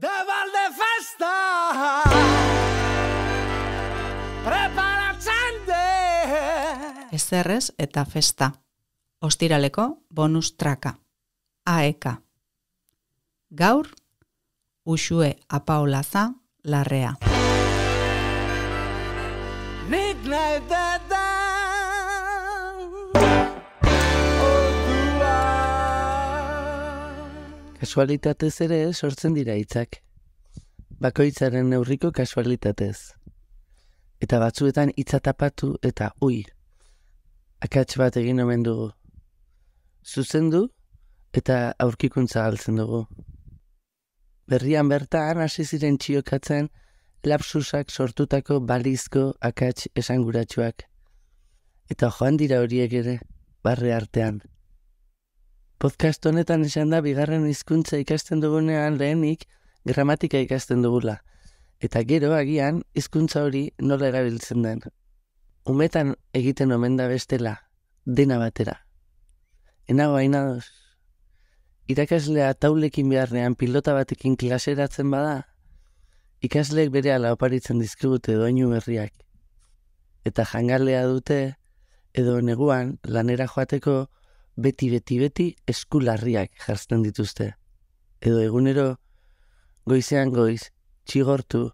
De balde festa Preparatzen de Ezerrez eta festa. Ostiraleko bonus traka. Aeka. Gaur, usue apaolaza larrea. Nik nahi Kasualitatez ere sortzen dira hitzak. Bakoitzaren neurriko kasualitatez. Eta batzuetan hitza tapatu eta ui. Akats bat egin omen dugu. Zuzendu eta aurkikuntza galtzen dugu. Berrian bertan hasi ziren txiokatzen lapsusak sortutako balizko akats esanguratsuak. Eta joan dira horiek ere, barre artean. Podcast honetan esan da bigarren hizkuntza ikasten dugunean lehenik gramatika ikasten dugula. Eta gero agian hizkuntza hori nola erabiltzen den. Umetan egiten omen da bestela, dena batera. Enago hainadoz. Irakaslea taulekin beharrean pilota batekin klaseratzen bada, ikasleek bere ala oparitzen dizkigute doinu berriak. Eta jangalea dute, edo neguan lanera joateko beti beti beti eskularriak jartzen dituzte. Edo egunero goizean goiz, txigortu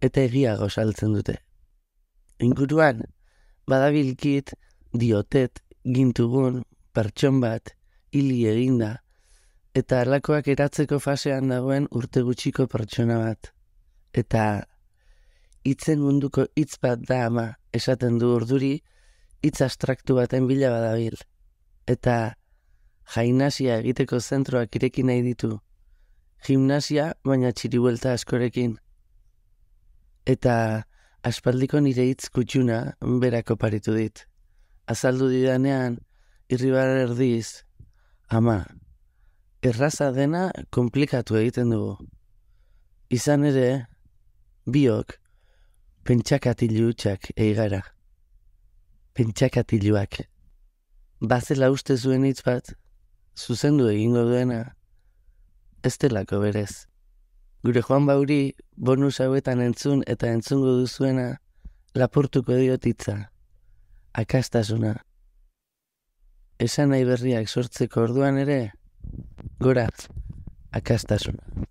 eta egiago saltzen dute. Inguruan, badabilkit, diotet, gintugun, pertson bat, hili eginda, eta alakoak eratzeko fasean dagoen urte gutxiko pertsona bat. Eta hitzen munduko hitz bat da ama, esaten du urduri, hitz abstraktu baten bila badabil. Eta jainasia egiteko zentroak ireki nahi ditu. Gimnasia, baina txiribuelta askorekin. Eta aspaldiko nire hitz kutxuna berako paritu dit. Azaldu didanean, irribar erdiz, ama, erraza dena komplikatu egiten dugu. Izan ere, biok, pentsakatilu hutsak eigara. Pentsakatiluak. Bazela uste zuen hitz bat, zuzendu egingo duena, ez delako berez. Gure Juan Bauri bonus hauetan entzun eta entzungo duzuena lapurtuko diot hitza. Akastasuna. Esan nahi berriak sortzeko orduan ere, gora, akastasuna.